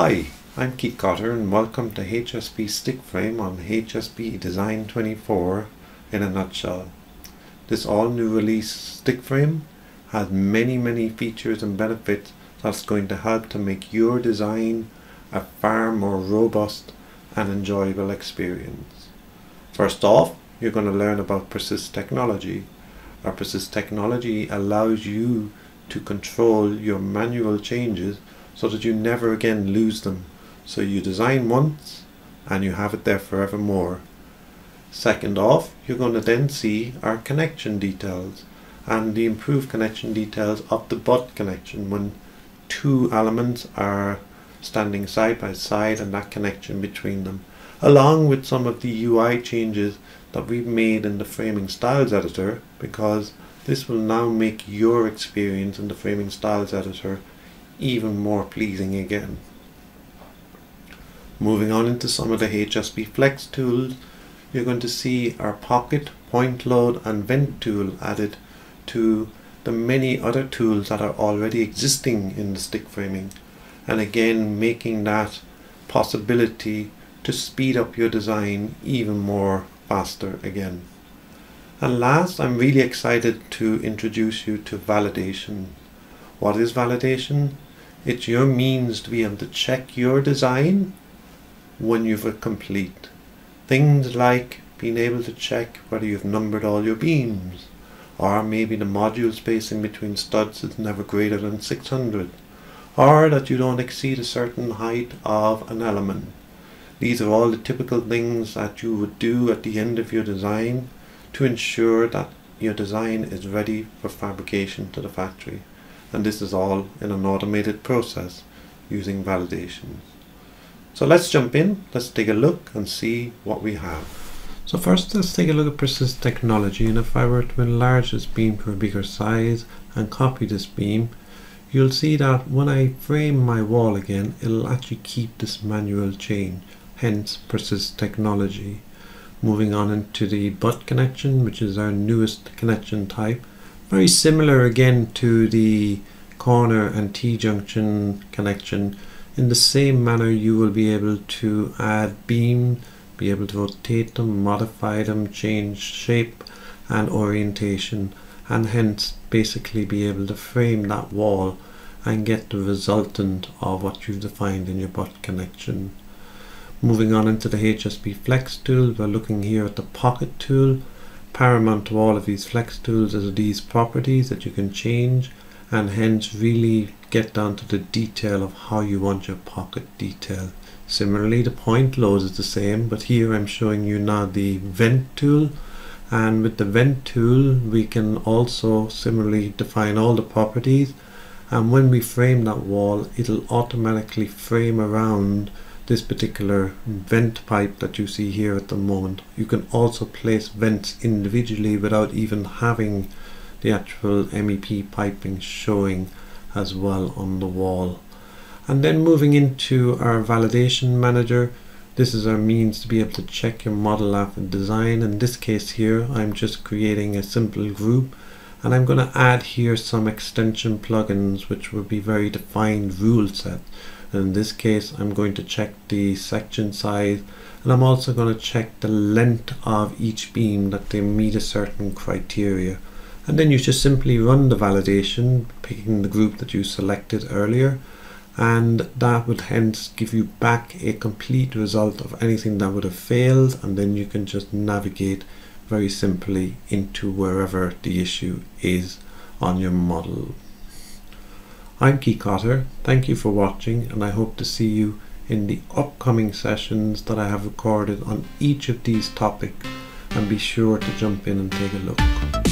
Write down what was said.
Hi, I'm Keith Cotter and welcome to HSB Stick Frame on HSB Design 24 in a nutshell. This all new release stick frame has many many features and benefits that's going to help to make your design a far more robust and enjoyable experience. First off, you're going to learn about Persist technology. Our Persist technology allows you to control your manual changes so that you never again lose them. So you design once and you have it there forevermore. Second off, you're going to then see our connection details and the improved connection details of the butt connection when two elements are standing side by side and that connection between them along with some of the UI changes that we've made in the framing styles editor because this will now make your experience in the framing styles editor even more pleasing again. Moving on into some of the HSB Flex tools, you're going to see our pocket, point load and vent tool added to the many other tools that are already existing in the stick framing and again making that possibility to speed up your design even more faster again. And last, I'm really excited to introduce you to validation. What is validation? It's your means to be able to check your design when you've complete. Things like being able to check whether you've numbered all your beams, or maybe the module spacing between studs is never greater than 600, or that you don't exceed a certain height of an element. These are all the typical things that you would do at the end of your design to ensure that your design is ready for fabrication to the factory and this is all in an automated process using validations. So let's jump in, let's take a look and see what we have. So first let's take a look at Persist technology and if I were to enlarge this beam to a bigger size and copy this beam you'll see that when I frame my wall again it'll actually keep this manual change hence Persist technology. Moving on into the butt connection which is our newest connection type very similar again to the corner and T-junction connection. In the same manner you will be able to add beam, be able to rotate them, modify them, change shape and orientation and hence basically be able to frame that wall and get the resultant of what you've defined in your butt connection. Moving on into the HSB Flex tool, we're looking here at the pocket tool paramount to all of these flex tools is these properties that you can change and hence really get down to the detail of how you want your pocket detail. Similarly the point load is the same but here I'm showing you now the vent tool and with the vent tool we can also similarly define all the properties and when we frame that wall it'll automatically frame around this particular vent pipe that you see here at the moment. You can also place vents individually without even having the actual MEP piping showing as well on the wall. And then moving into our validation manager, this is our means to be able to check your model after design. In this case here, I'm just creating a simple group and I'm going to add here some extension plugins which will be very defined rule set in this case I'm going to check the section size and I'm also going to check the length of each beam that they meet a certain criteria and then you just simply run the validation picking the group that you selected earlier and that would hence give you back a complete result of anything that would have failed and then you can just navigate very simply into wherever the issue is on your model. I'm Keith Cotter, thank you for watching and I hope to see you in the upcoming sessions that I have recorded on each of these topics and be sure to jump in and take a look.